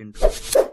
intro